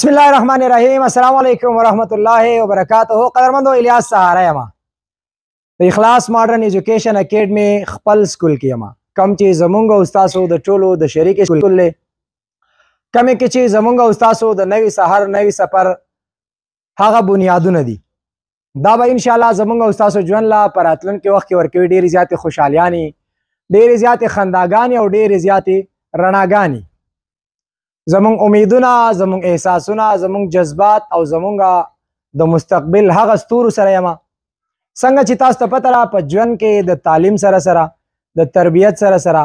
بسم الله الرحمن الرحیم السلام علیکم ورحمت الله وبرکاتہ قدرمندو الیاس سهاره یم د اخلاص ماډرن ایجوکیشن اکیډمي خپل سکول کې یم کم چې زمونږ استادو د ټولو د شریک سکول له کم کې چې زمونږ استادو د نوي سحر نوي سفر هغه بنیادونه دي دا به ان شاء الله زمونږ استادو ژوند لا پراتلون کې وخت کې ورکوي ډېری زیاتې خوشحالیانی ډېری زیاتې خنداګانی او ډېری زیاتې رڼاګانی زمونږ امیدونه زمونږ احساسونه زمونږ جذبات او زمونږ د مستقبل هغه ستورو سره یم څنګه چې تاسو ته پته را په ژوند کې د تعلیم سره سره د تربیت سره سره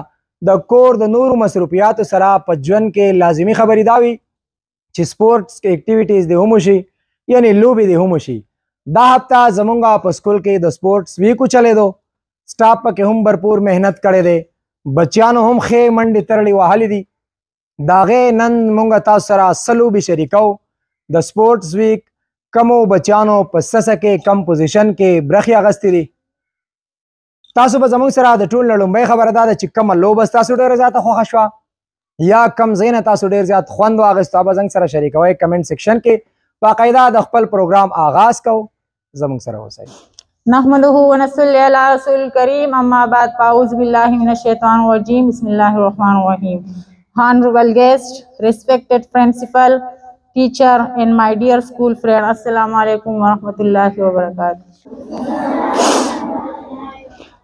د کور د نورو مصروفیاتو سره په ژوند کې لازمی خبرې دا وي چې سپورتس کې اکټیویټیز د هم شي یعنی لوبې د هم شي دا هفته زمونږه په سکول کې د سپورتس ویکو چلے دو سټاف پکې هم برپور مهنت کړې ده بچیانو هم خې منډې ترلې وهلې دي. داغه نن مونږ تاسو سره سلو به شریکو د سپورتس ویک کمو بچانو په سسه کې کم پوزیشن کې برخي اغستې دي تاسو به زموږ سره د ټول لړمبۍ خبره ده چې کوم لوب تاسو ډېر زیاته خوښ شوه یا کم زین تاسو ډېر زیات خوند واغستو به زنګ سره شریکوي کمنټ سیکشن کې باقاعده د خپل پروګرام آغاز کو زموږ سره اوسئ نحمده ونصلي على رسول الكريم اما بعد فاعوذ بالله من الشيطان الرجيم بسم الله الرحمن الرحيم honorable guest, respected principal, teacher, and my dear school friend. Assalamu alaikum wa rahmatullahi wa barakatuh.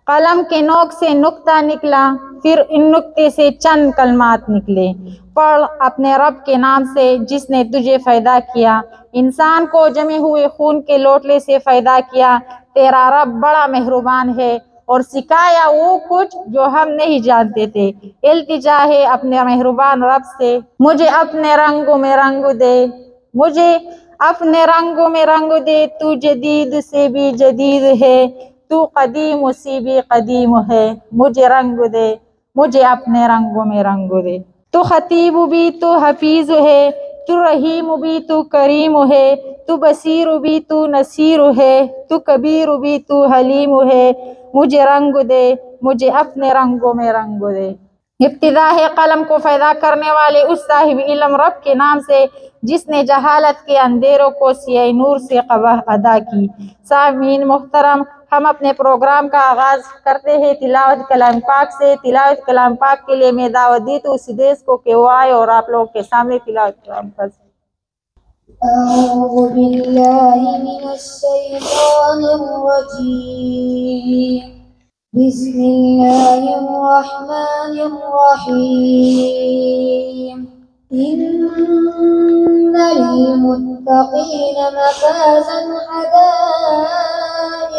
قلم کے نوک سے نکتہ نکلا پھر ان نکتے سے چند کلمات نکلے پڑھ اپنے رب کے نام سے جس نے تجھے فائدہ کیا انسان کو جمے ہوئے خون کے لوٹلے سے فائدہ کیا تیرا رب بڑا مہربان ہے اور سکھایا وہ کچھ جو ہم نہیں جانتے تھے۔ التجا ہے اپنے مہربان رب سے۔ مجھے اپنے رنگوں میں رنگ دے۔ مجھے اپنے رنگوں میں رنگ دے۔ تو جدید سے بھی جدید ہے۔ تو قدیم سے بھی قدیم ہے۔ مجھے رنگ دے۔ مجھے اپنے رنگوں میں رنگ دے۔ تو خطیب بھی تو حفیظ ہے۔ تو رحیم بھی تو کریم ہے، تو بصیر بھی تو نصیر ہے، تو کبیر بھی تو حلیم ہے۔ مجھے رنگ دے، مجھے اپنے رنگوں میں رنگ دے۔ ابتدا ہے قلم کو پیدا کرنے والے اس صاحب علم رب کے نام سے، جس نے جہالت کے اندھیروں کو سیاہ نور سے قبح ادا کی۔ سامین محترم ہم اپنے پروگرام کا آغاز کرتے ہیں۔ تلاوت کلام پاک سے۔ تلاوت کلام پاک کے لیے میں دعوت دی تو اس دیس کو کہ وہ آئے اور آپ لوگوں کے سامنے تلاوت کلام پاک سے أعوذ بالله من الشيطان الرجيم۔ بسم الله الرحمن الرحيم۔ إن للمتقين مفازا حدائق۔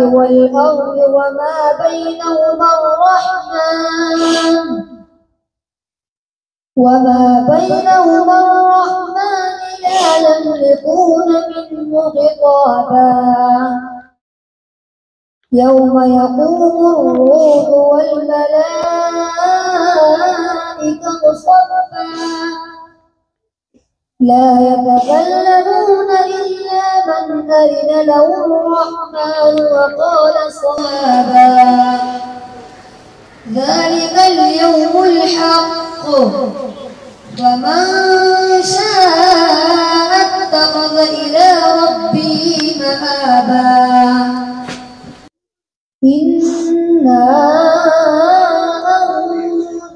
والأرض وما بينهما الرحمن. وما بينهما الرحمن لا يملكون منه خطابا. يوم يقوم الروح والملائكة صفا. لا يتكلمون إلا من أذن له الرحمن وقال صوابا. ذلك اليوم الحق. فمن شاء اتخذ إلى ربه مآبا. إنا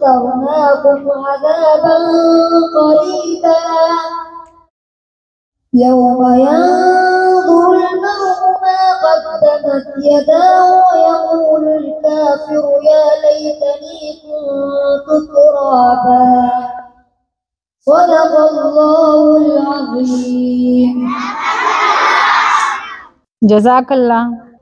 أنذرناكم عذابا يوم ينظر المرء ما قدمت يداه ويقول الكافر يا ليتني كنت ترابا. صدق الله العظيم. جزاك الله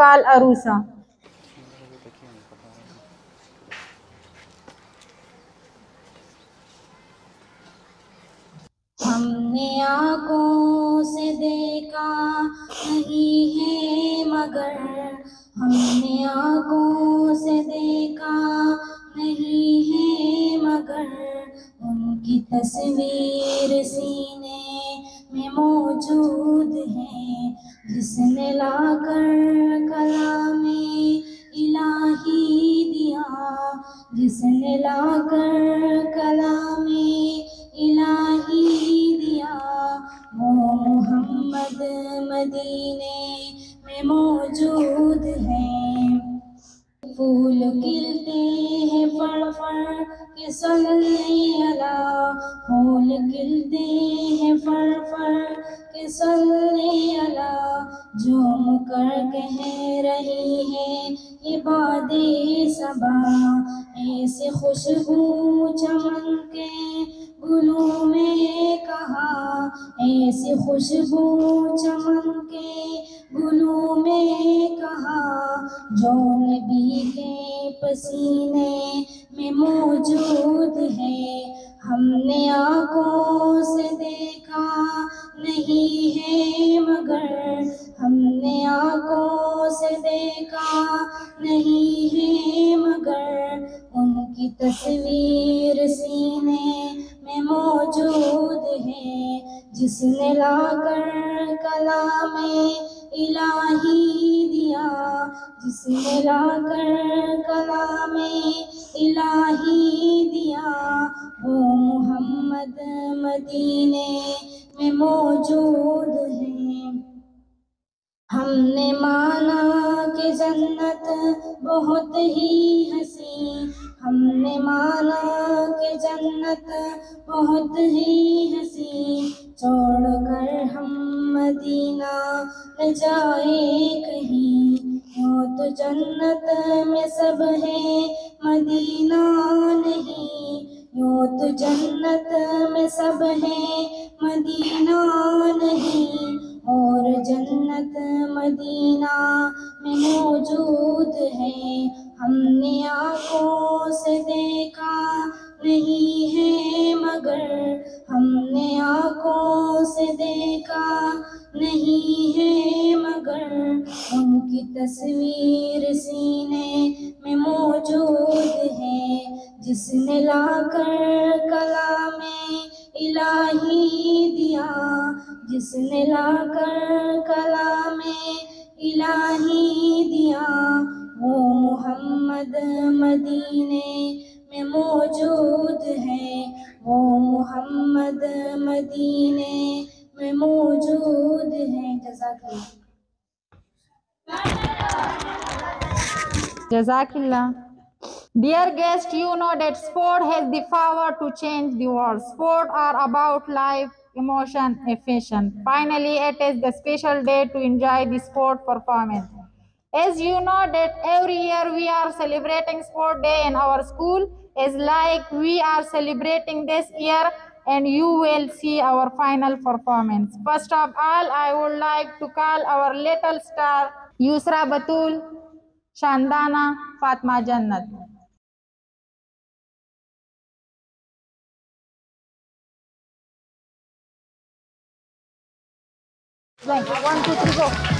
call Arusa نے آنکھوں سے دیکھا نہیں ہے، مگر ہم نے آنکھوں سے دیکھا نہیں ہے، مگر ان کی تصویر سینے میں موجود ہے جس نے لا کر کلام الہی دیا، جس نے لا کر کلام محمد مدینے میں موجود ہے پھول کھلتے ہیں پڑ پڑ کے صلی اللہ پھول کھلتے ہیں پڑ پڑ کے صلی اللہ جھوم کر کہہ رہی ہے، یہ باد صبا، ایسے خوشبو چمن کے گلوں میں کہا، ایسے خوشبو چمن کے گلوں میں کہا، جو نبی کے پسینے میں موجود ہے ہم نے آنکھوں سے دیکھا نہیں ہے مگر ہم نے آنکھوں سے دیکھا نہیں ہے مگر ان کی تصویر سینے میں موجود ہے جس نے لا کر کلام الہی دیا، جس نے لا کر کلام الہی دیا، وہ محمد مدینے میں موجود ہے ہم نے مانا کہ جنت بہت ہی ہنسی ہم نے مانا کہ جنت بہت ہی ہنسی چھوڑ کر ہم مدینہ نہ جائے کہیں۔ یوں تو جنت میں سب ہے، مدینہ نہیں۔ یوں تو جنت میں سب ہے، مدینہ نہیں۔ اور جنت مدینہ میں موجود ہے۔ ہم نے آنکھوں سے دیکھا نہیں ہے مگر ہم نے آنکھوں سے دیکھا نہیں ہے مگر ان کی تصویر سینے میں موجود ہے جس نے لا کر کلام الہی دیا جس نے لا کر کلام الہی محمد مدینے میں موجود ہے وہ محمد مدینے میں موجود ہے جزاک اللہ Jazakillah. Dear guest, you know that sport has the power to change the world. Sport are about life, emotion, affection. Finally, it is the special day to enjoy the sport performance. As you know that every year we are celebrating sport day in our school. Is like we are celebrating this year and you will see our final performance. First of all, I would like to call our little star Yusra Batul, Shandana, Fatma Jannat. One, two, three, go.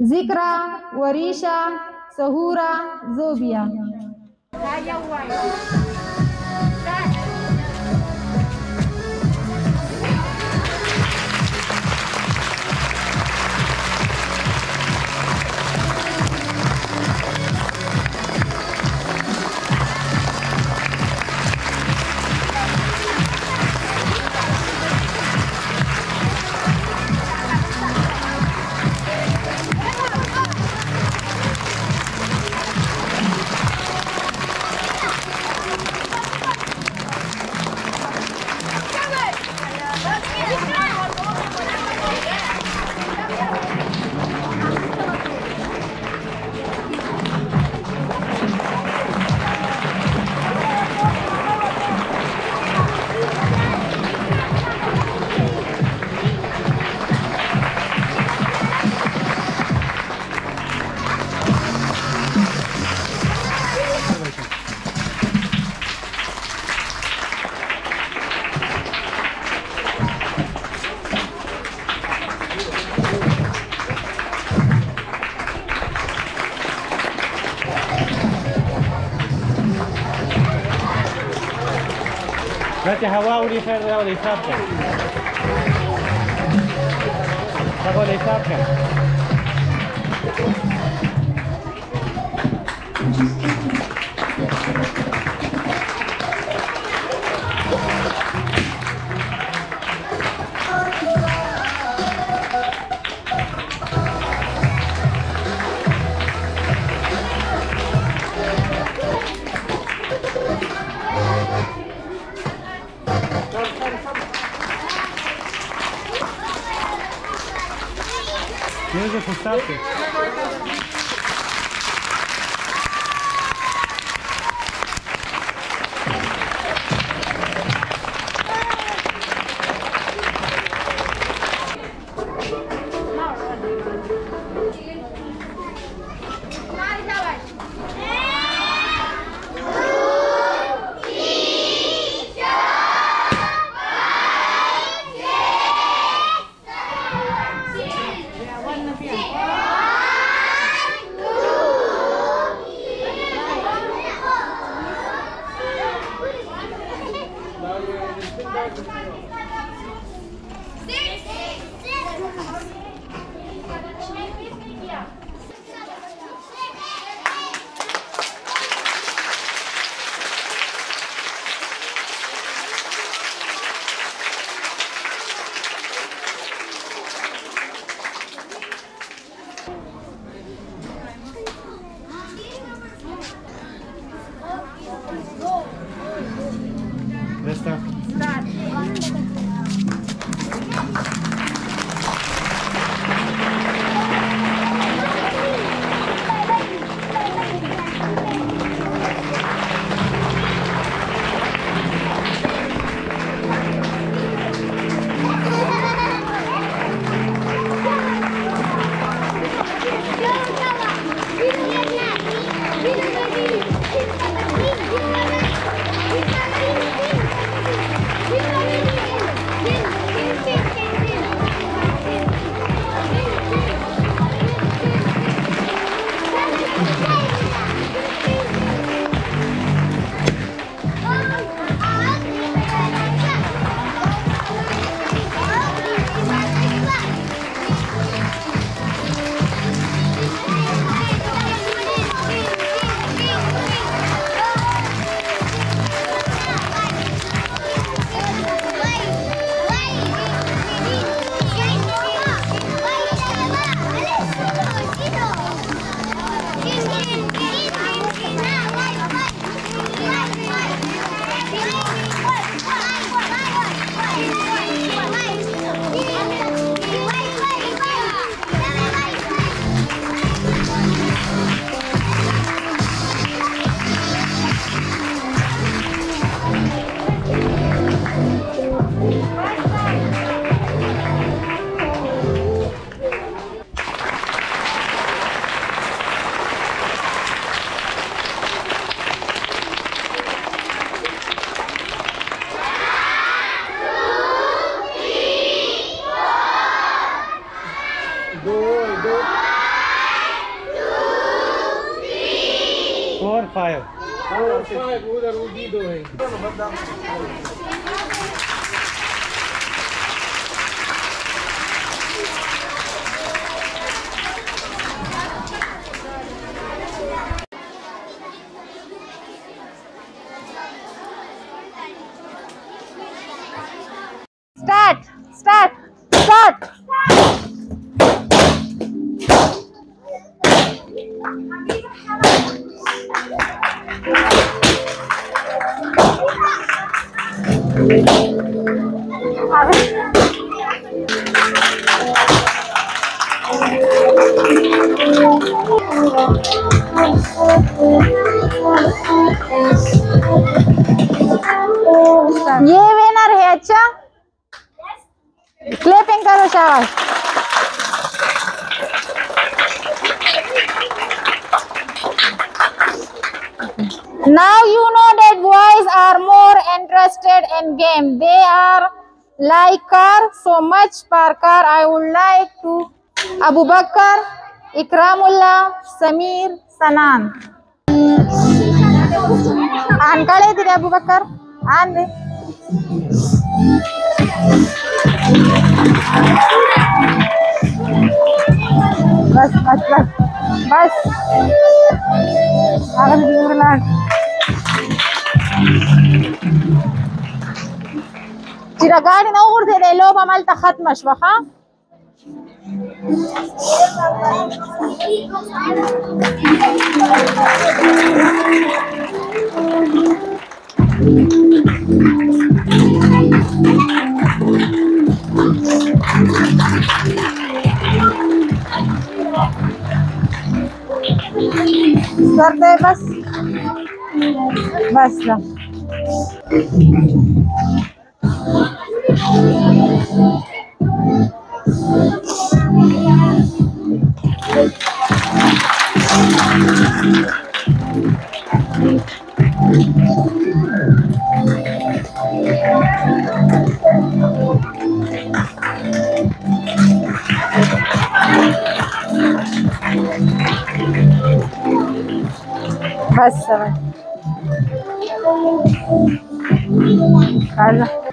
Zikra, Warisha, Sahura, Zobia. Taco dei Subway. Taco dei Subway. Deus é constante. Start! Start! Abubakar اکرام الله سمیر سنان ಆನ್ ಕಳೆ ಇದ್ದೀರಿ ಅಬುಬಕ್ಕರ್ ಆನ್ ರೀ ಬಸ್ ಬಸ್ ಬಸ್ ಬಸ್ ಆಗಲ್ಲ چې دا ګاډي نه ورته دی لوبه مالته ختمه شوه ښه Suerte de paz. Basta. Basta. Passa. Casa.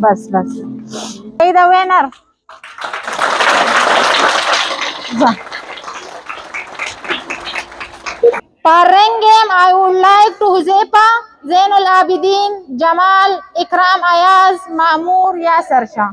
Bas. Hey, the winner. زین العابدین جمال اکرام ایاز معمور یا سرشاں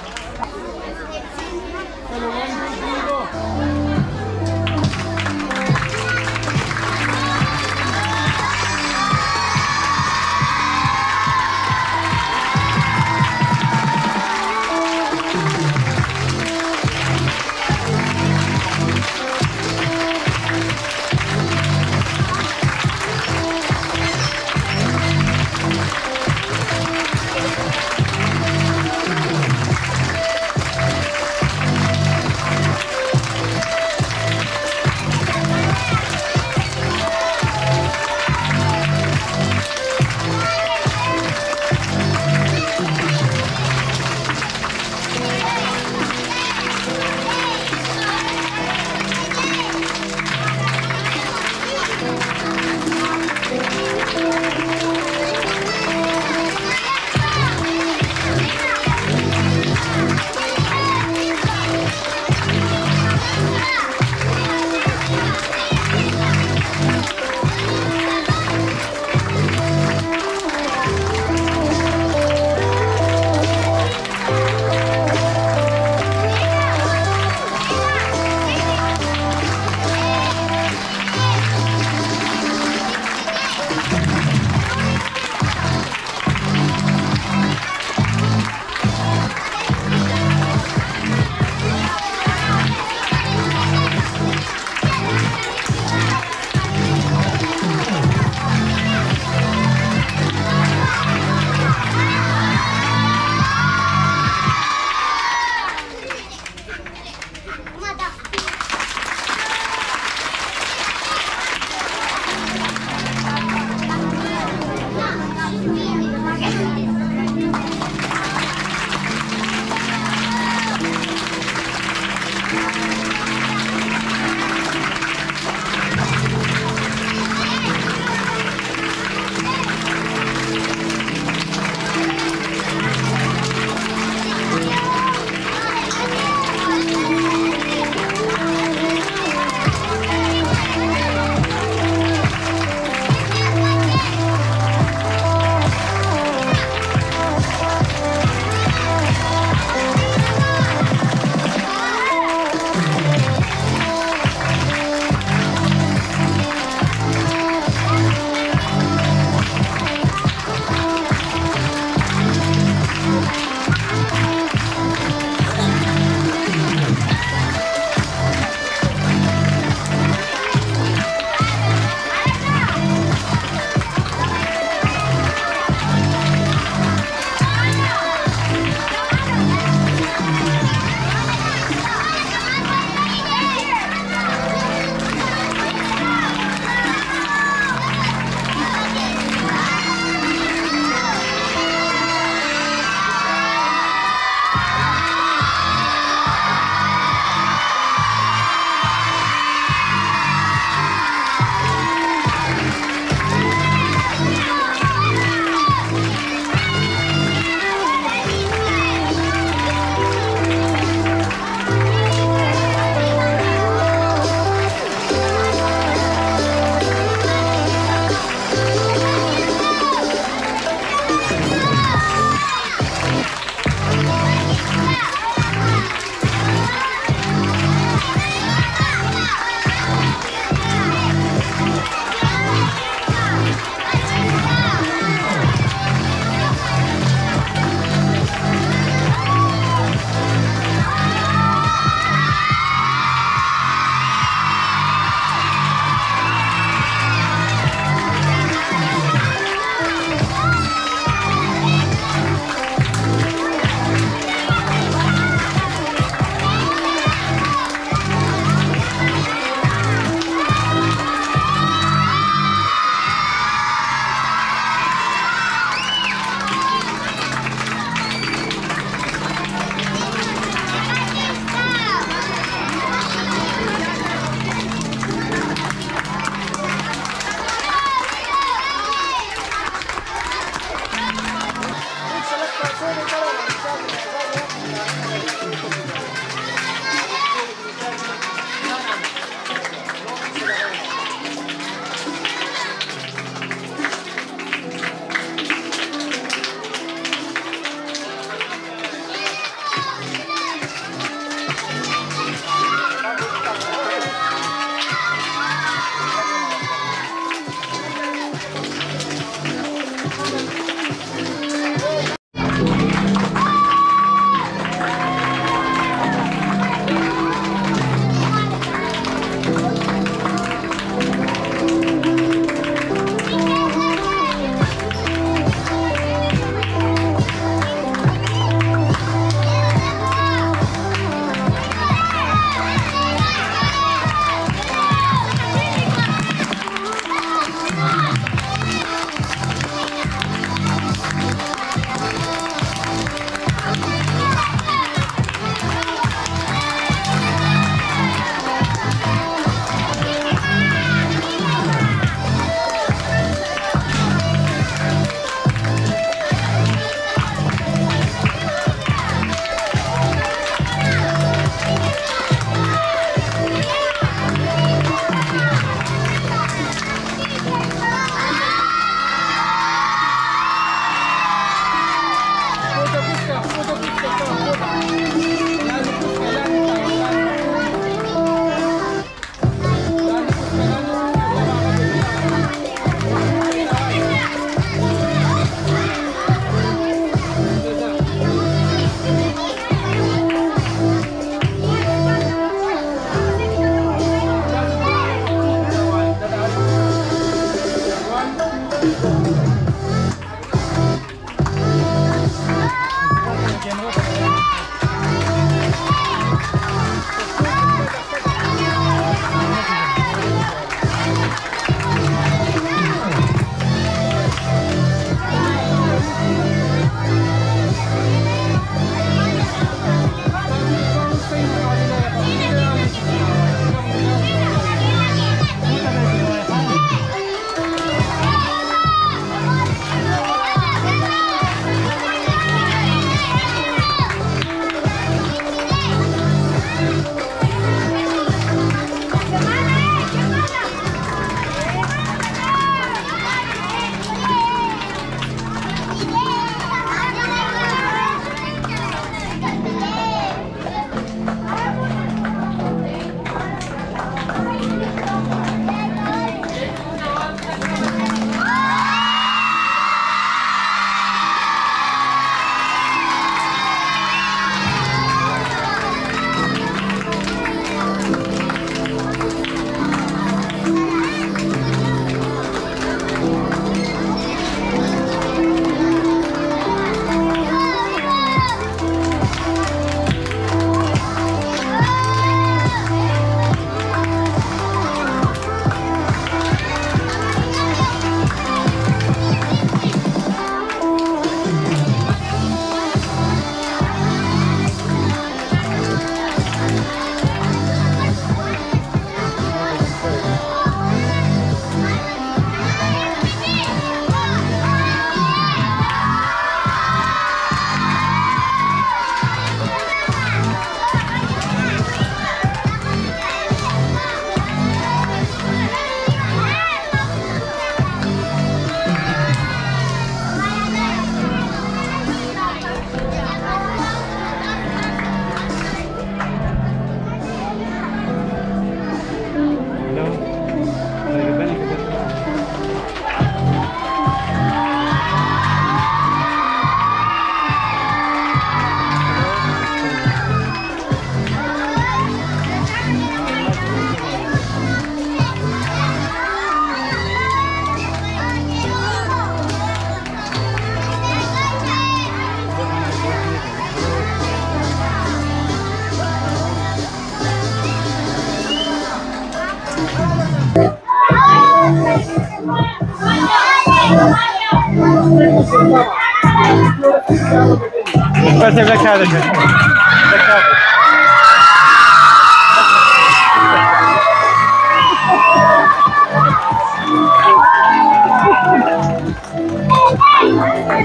Vai ser bacana, gente.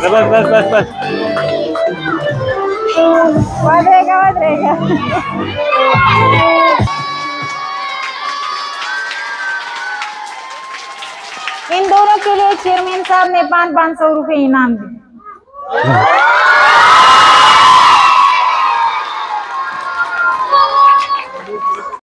Vai, vai, vai, vai. Vai, vai, vai. Indoro کے لیے چیئرمین صاحب نے پانچ پانچ سو روپے انعام دی